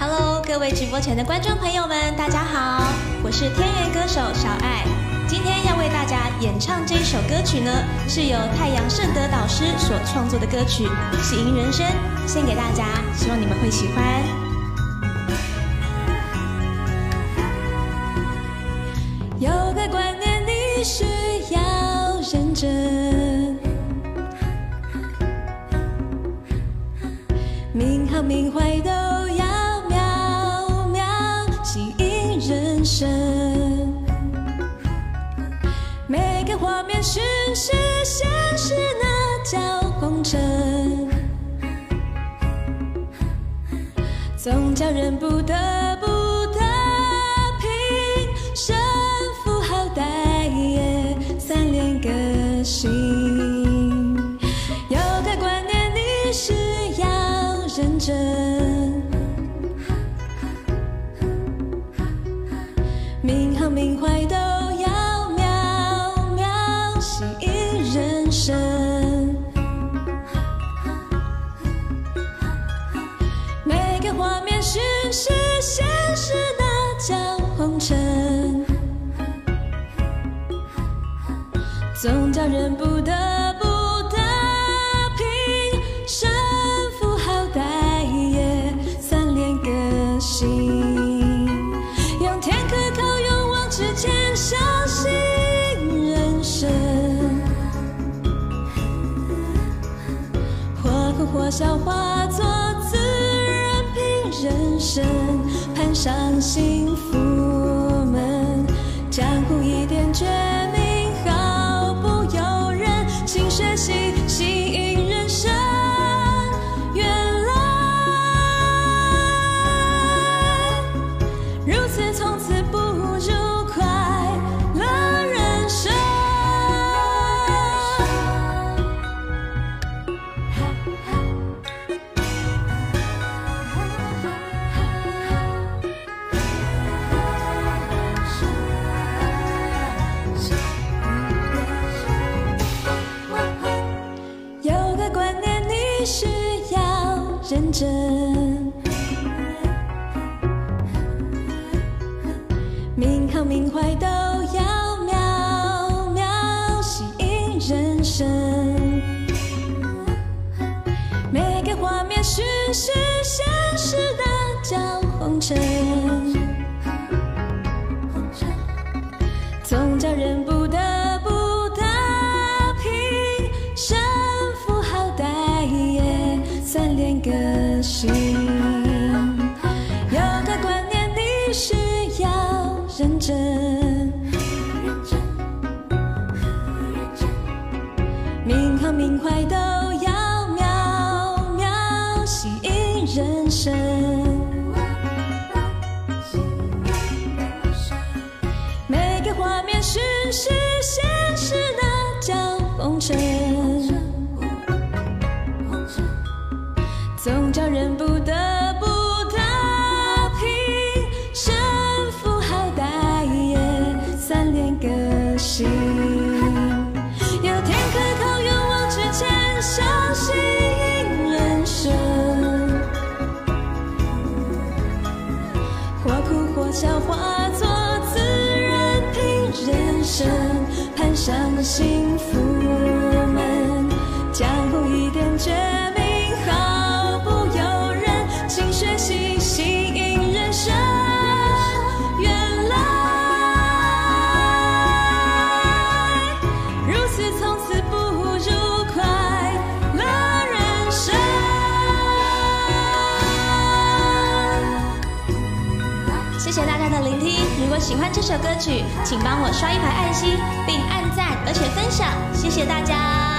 Hello，各位直播前的观众朋友们，大家好，我是天元歌手小爱。今天要为大家演唱这一首歌曲呢，是由太阳圣德导师所创作的歌曲《喜迎人生》，献给大家，希望你们会喜欢。有个观念你需要认真，名好名坏都人生。每个画面虚实现实，那叫红尘，总叫人不得快都要渺渺吸引人生。每个画面虚实现实，那叫红尘，总叫人不得我想，化作自然凭人生，攀上幸福门。江湖一点绝美念你需要认真，名好名坏都要秒秒吸引人生。每个画面栩栩现实，的叫红尘。总叫人不得需要认真，名好名坏都要秒秒吸引人生。心谢谢大家的聆听。如果喜欢这首歌曲，请帮我刷一排爱心，并按赞，而且分享。谢谢大家。